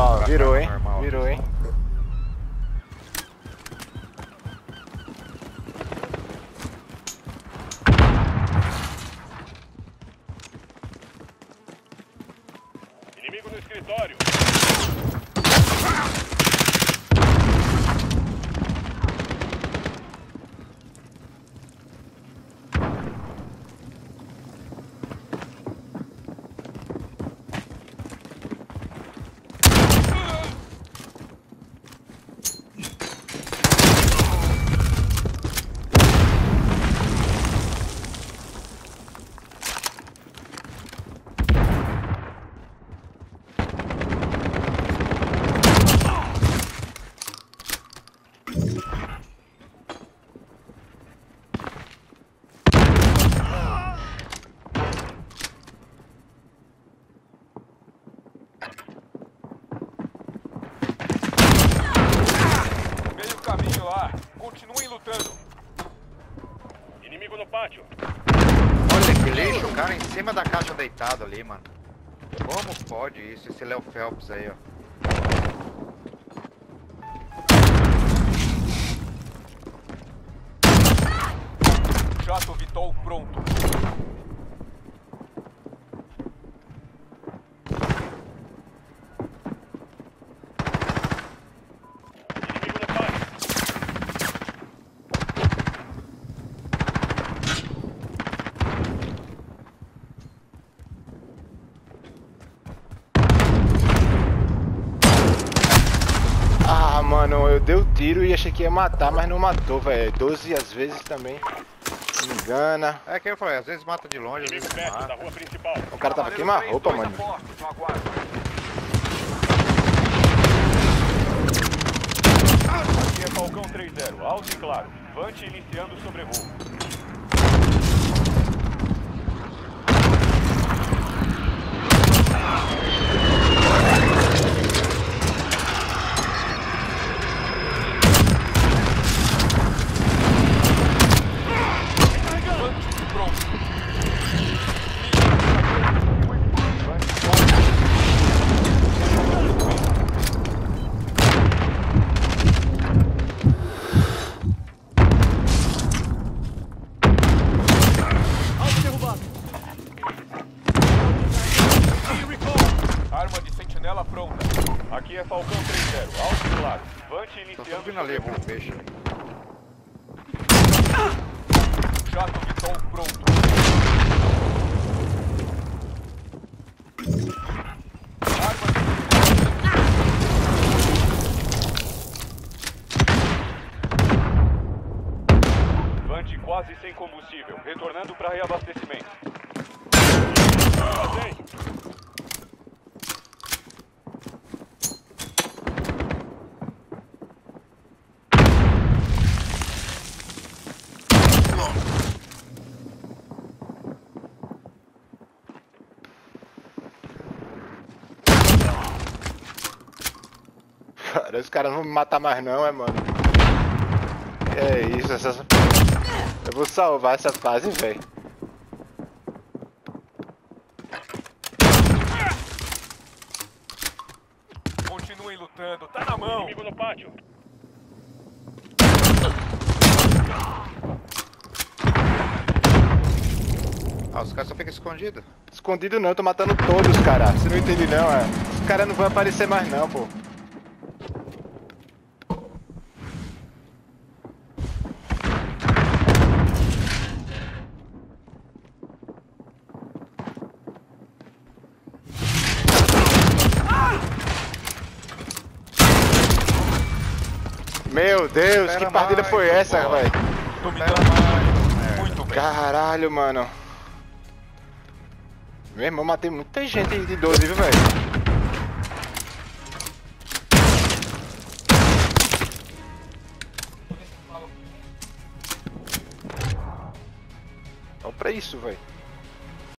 Ó, virou, hein? normal. Virou, hein? Inimigo no escritório. Continuem lutando. Inimigo no pátio. Olha que lixo, o cara em cima da caixa deitado ali, mano. Como pode isso? Esse Léo Phelps aí, ó. Mano, eu dei o tiro e achei que ia matar, mas não matou, velho. 12 às vezes também. Me engana. É que eu falei, às vezes mata de longe, às vezes mata. rua principal. O cara tava queima-roupa, mano. Aqui é Falcão 3-0, alto e claro. Vante iniciando o sobrevoo. Vante pronto. Arma de sentinela pronta. É Falcão 3-0, alto e claro. Vante iniciando com sobrevoo. o peixe. Jato Vitol pronto. Arma. Vante quase sem combustível, retornando para reabastecimento. Passei. Cara, os caras não vão me matar mais não, é, mano. É isso, essa... Eu vou salvar essa fase, velho. Continuem lutando, tá na mão. Inimigo no pátio. Ah, os caras só ficam escondidos. Escondido não, eu tô matando todos, cara. Você não entende não, é. Os caras não vão aparecer mais não, pô. Meu Deus, Espera que partida mais, foi essa, pô. velho? Muito bem. Caralho, mano. Meu irmão, matei muita gente de 12, viu, velho? Olha pra isso, velho.